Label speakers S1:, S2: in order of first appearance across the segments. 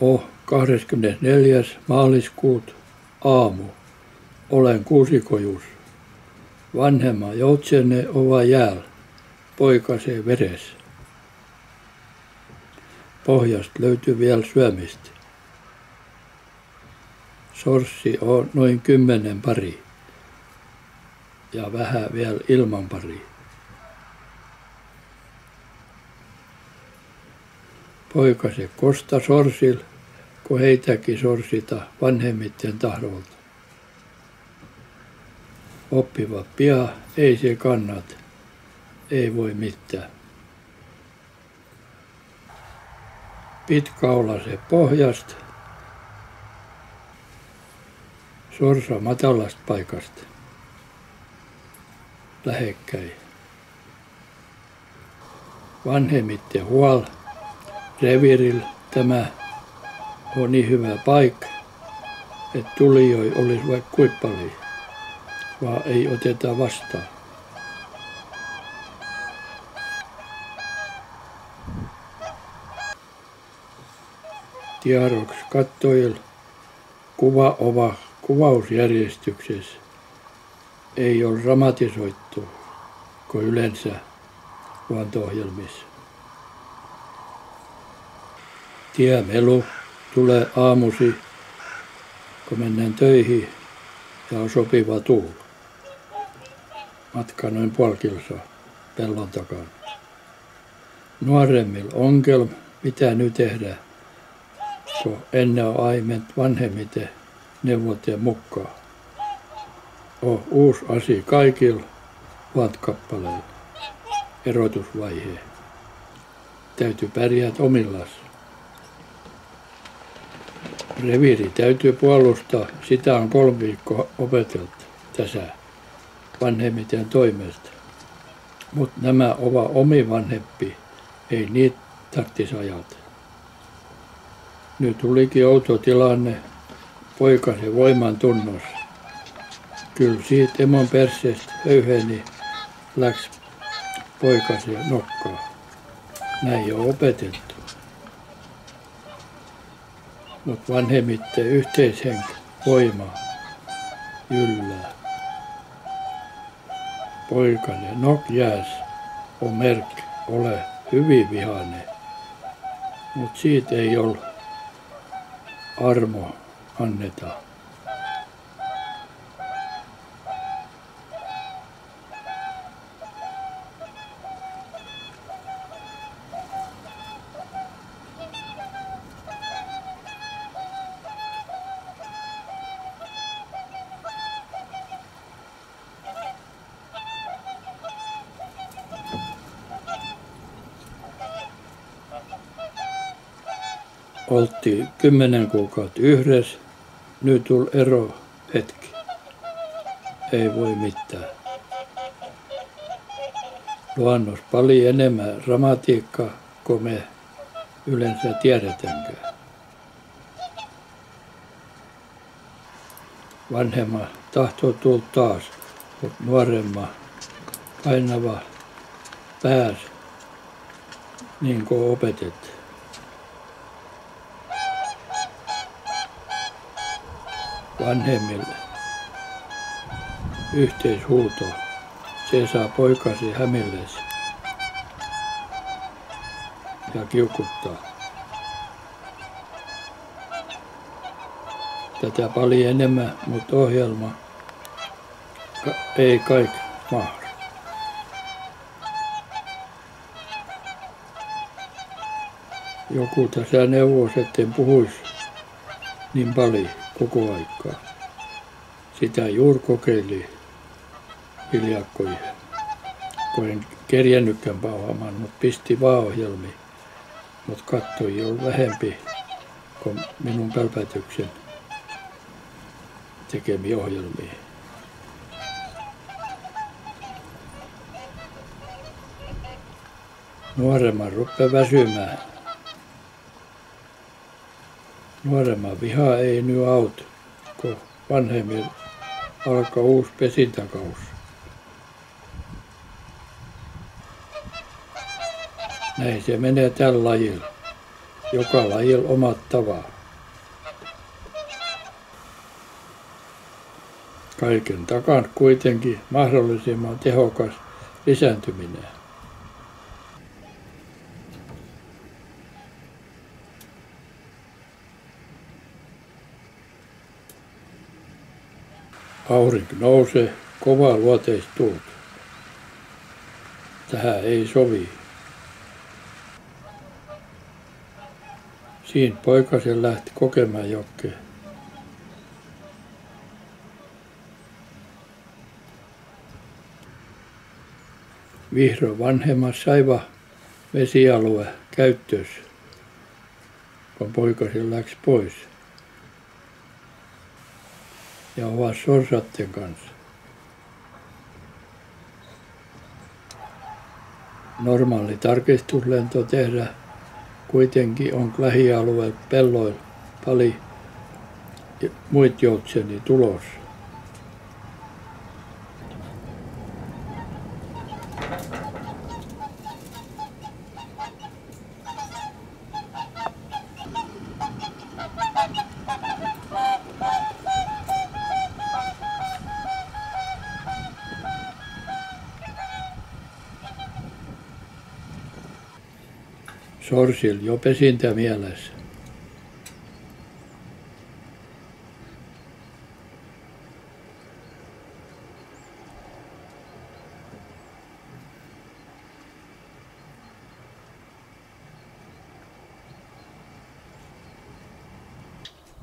S1: Oh 24. maaliskuut aamu. Olen kuusikojus. Vanhemma joutsenne ova jääl. Poikase veres. Pohjasta löytyy vielä syömistä. Sorssi on noin kymmenen pari ja vähän vielä ilman pari. Poikase kosta sorsil, kun heitäkin sorsita vanhemmitten tahdolta. Oppivat pian, ei se kannat, ei voi mitään. Pitkaula se pohjasta, sorsa matalasta paikasta lähekkäin. Vanhemmitten huol reviril tämä on niin hyvä paikka, että tulijoi olisi vaikka kuinka vaan ei oteta vastaan. Tiedoksi kuva ova kuvausjärjestyksessä ei ole dramatisoitu kuin yleensä luonto-ohjelmissa. Tiemelu tulee aamusi, kun mennään töihin ja on sopiva tuul. Matka noin puoli kilsaa pellon takana. Nuoremmilla ongelma, mitä nyt tehdään, kun ennen on aimet vanhemmiten neuvoteen mukaan on uusi asia kaikilla vaatkappaleilla. Erotusvaihe. Täytyy pärjätä omillaan. Reviiri täytyy puolustaa. Sitä on kolme viikkoa opeteltu tässä vanhemmiten toimesta. Mutta nämä ovat omi vanhempi. Ei niitä tarvitsisi ajata. Nyt tulikin outo tilanne poikasi voiman tunnossa kyllä siitä emon perseestä höyheni läks poikasi nokkaa. Näin on opetettu. Mutta vanhemmitten yhteishenki, voima, yllää. Poikane, nok jääs, on merkki, ole hyvin vihane. Mutta siitä ei ole armo annetaan. Oltiin kymmenen kuukautta yhdessä. Nyt tuli ero hetki. Ei voi mitään. Luonnos paljon enemmän dramatiikkaa kuin me yleensä tiedetäänkään. Vanhemma tahtoo tulla taas, mutta nuoremma painava pääs niin kuin opetettiin. Vanhemmille. Yhteishuuto. Se saa poikasi hämilles ja kiukuttaa. Tätä paljon enemmän, mutta ohjelma ei kaikki mahdu. Joku tässä neuvos, etten puhuisi niin paljon koko aikaa. Sitä juuri kokeili hiljakkoja, kun en kerjännytkään pauhaamaan, mutta pisti vaan ohjelmi. Mutta kattoi jo vähempi kuin minun pälpätyksen tekemiä ohjelmia. Nuoremman rupeaa väsymään nuoremman viha ei nyt auta, kun vanhemmilla alkaa uusi pesintäkaus. Näin se menee tällä lajilla. joka lajilla omat tavat. Kaiken takan kuitenkin mahdollisimman tehokas lisääntyminen. Aurinko nousee, kova luoteistuulta. Tähän ei sovi. Siinä poikasen lähti kokemaan jokkeen. Vihro vanhemmas saiva vesialue käyttöön, kun poikasen läks pois ja ovat sorsatten kanssa. Normaali tarkistuslento tehdä kuitenkin on lähialueella pelloilla paljon muita joutseni tulossa. Sorsil jo pesintä mielessä.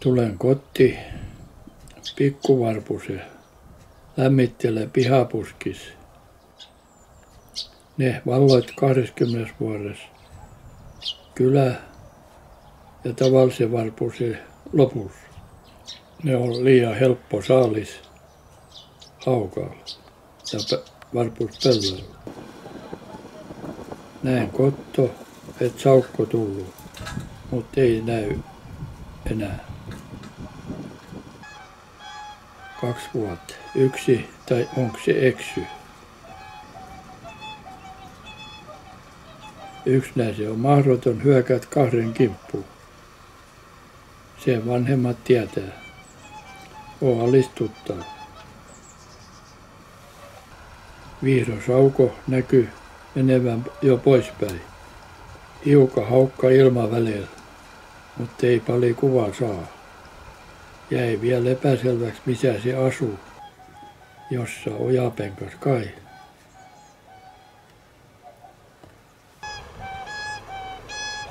S1: Tulen koti pikkuvarpuse lämmittele pihapuskis. Ne valloit 20 vuodessa kylä ja tavallisen varpusen lopussa. Ne on liian helppo saalis haukalla ja varpuspelloilla. Näen kotto, että saukko tullut, mutta ei näy enää. Kaksi vuotta. Yksi tai onko se eksy? Yksinäisen on mahdoton hyökät kahden kimppuun. Se vanhemmat tietää. O alistuttaa. sauko näkyy menevän jo poispäin. Hiuka haukka ilma välillä, mutta ei paljon kuvaa saa. Jäi vielä epäselväksi, missä se asuu. Jossa ojapenkas kai.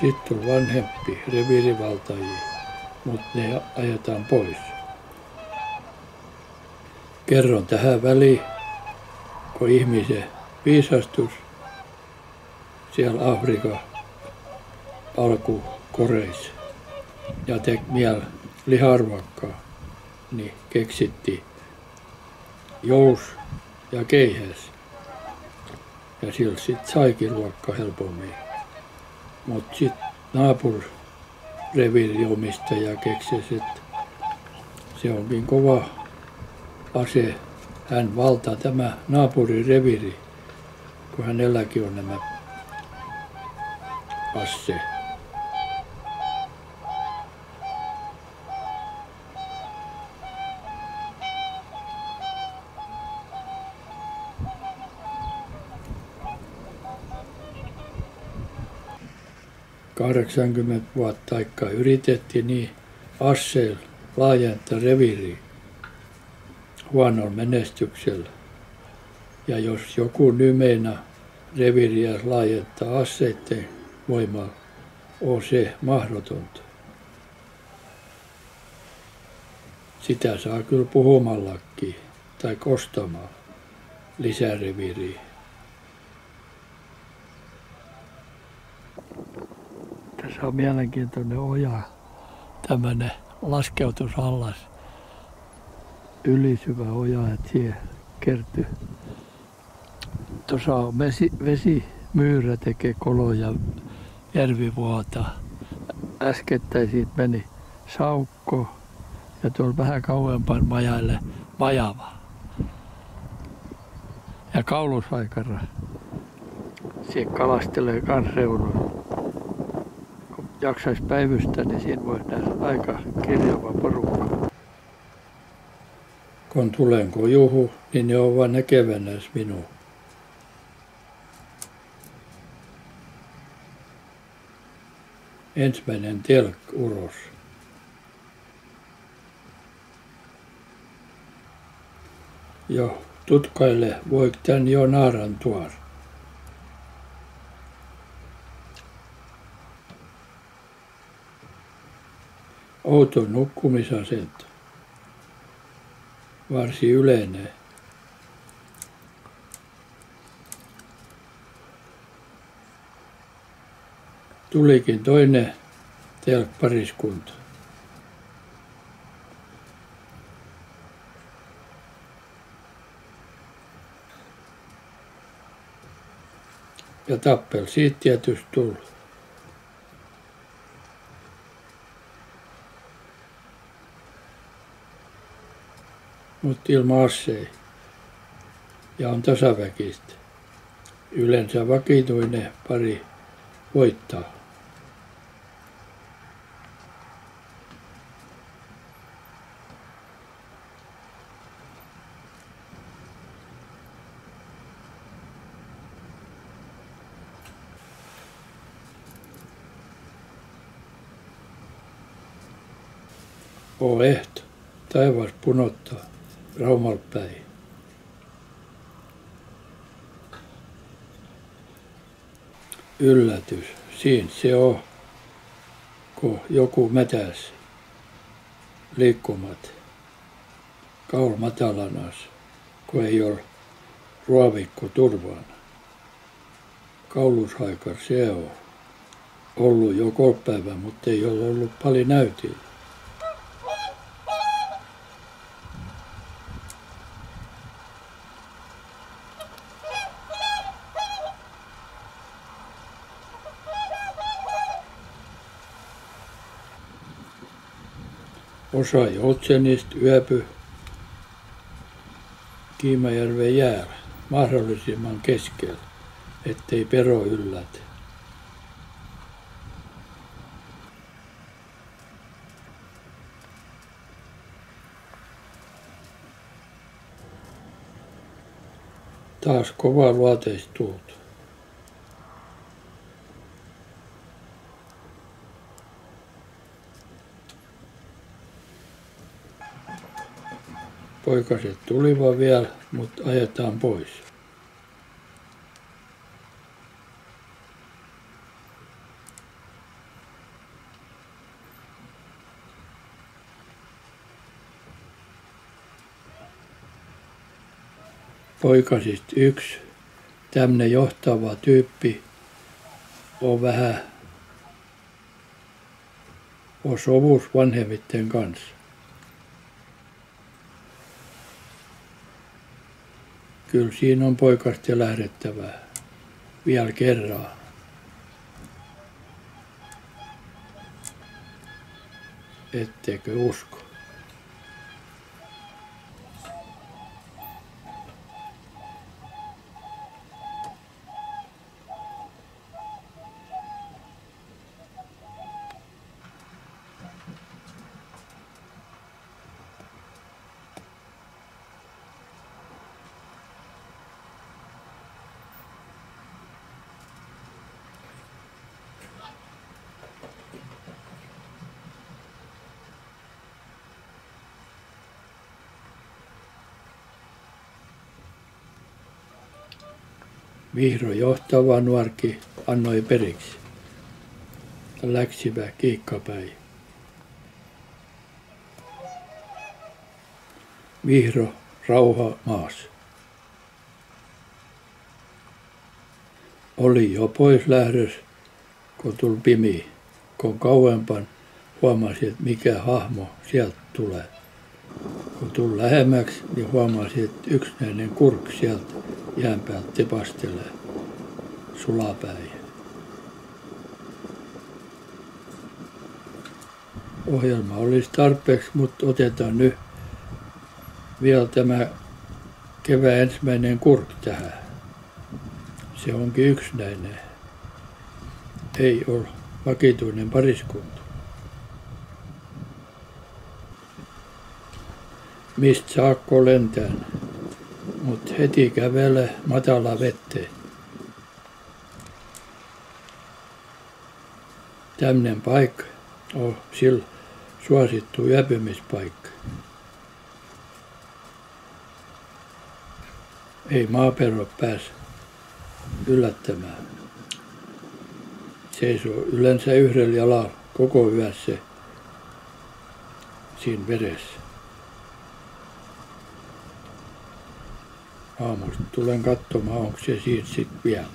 S1: Sitten on vanhempi reviirivaltajia, mutta ne ajetaan pois. Kerron tähän väliin, kun ihmisen viisastus siellä Afrikan alkukoreissa ja tek miel liharvakkaa, niin keksitti jous ja keihäs. Ja sillä sitten saikin ruokka helpommin. Mutta sitten naapur reviiriomistaja keksi, että se onkin kova ase. Hän valtaa tämä naapurin reviri, kun hänelläkin on nämä asse. 80 vuotta aikaa yritettiin niin asseilla laajentaa reviiriä huonolla menestyksellä. Ja jos joku nymeina reviiriä laajentaa asseiden voimalla, on se mahdotonta. Sitä saa kyllä puhumallakin tai kostamaan lisäreviiriä. Tässä on mielenkiintoinen oja, tämmöinen laskeutusallas. Ylisyvä oja, että siihen kertyy. Tuossa on vesi, vesimyyrä tekee koloja järvivuota. Äskettäin siitä meni saukko ja tuolla vähän kauempaan majaille majava. Ja kaulusaikara. Siellä kalastelee kans reunoilla jaksaisi päivystä, niin siinä voisi nähdä aika kirjava porukka. Kun tulenko juhu, niin ne on vaan näkevänäs minua. Ensimmäinen telk uros. Jo, tutkaille, voiko tän jo naaran tuoda? Outo nukkumisasento. Varsin yleinen. Tulikin toinen telkpariskunta. Ja tappel siitä tietysti tuli. Mutta ilman asseja ja on tasaväkistä. Yleensä vakituinen pari voittaa. O ehto, taivas punottaa. Raumalta päin. Yllätys. Siinä se on, kun joku mätäs liikkumat kaul matalanas, kun ei ole ruovikko turvana. Kaulushaikar se on ollut jo kolme mutta ei ole ollut paljon näytillä. Osa Joutsenista yöpy Kiimajärven jäällä mahdollisimman keskellä, ettei pero yllätä. Taas kova luoteistuulta. Poikaset tulivat vielä, mutta ajetaan pois. Poikasista yksi tämmöinen johtava tyyppi on vähän on sovus vanhemmitten kanssa. Kyllä siinä on poikasta lähdettävää vielä kerran. Etteikö usko? Vihro johtava nuorki annoi periksi. Läksivä kiikkapäin. Vihro rauha maas. Oli jo pois lähdös, kun tuli pimi. Kun kauempan huomasi, että mikä hahmo sieltä tulee. Kun tuli lähemmäksi, niin huomasi, että yksinäinen kurk sieltä jään päältä tepastelee sulapäin. Ohjelma olisi tarpeeksi, mutta otetaan nyt vielä tämä kevään ensimmäinen kurk tähän. Se onkin yksinäinen. Ei ole vakituinen pariskunta. Mistä saakko lentää, mutta heti kävele matala vetteen. Tämmöinen paikka on sillä suosittu yöpymispaikka. Ei maaperro pääse yllättämään. Seisoo yleensä yhdellä jalalla koko yössä siinä vedessä. Aamusta tulen katsomaan, onko se siitä sitten vielä.